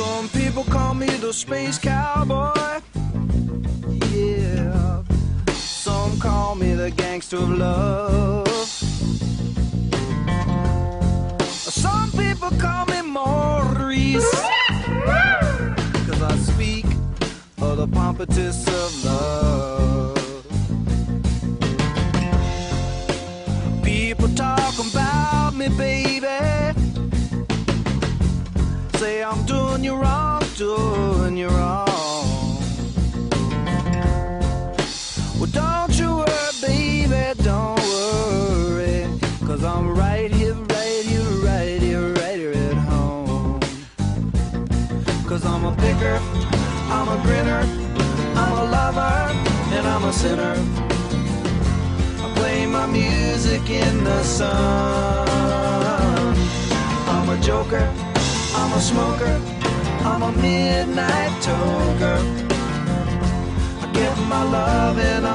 Some people call me the space cowboy. Yeah. Some call me the gangster of love. Some people call me Maurice. Cause I speak of the pompatus of love. People talk I'm doing you wrong, doing you wrong. Well, don't you worry, baby, don't worry. Cause I'm right here, right here, right here, right here at home. Cause I'm a picker, I'm a grinner, I'm a lover, and I'm a sinner. I play my music in the sun. I'm a joker, I'm a smoker, I'm a midnight toker. I get my love and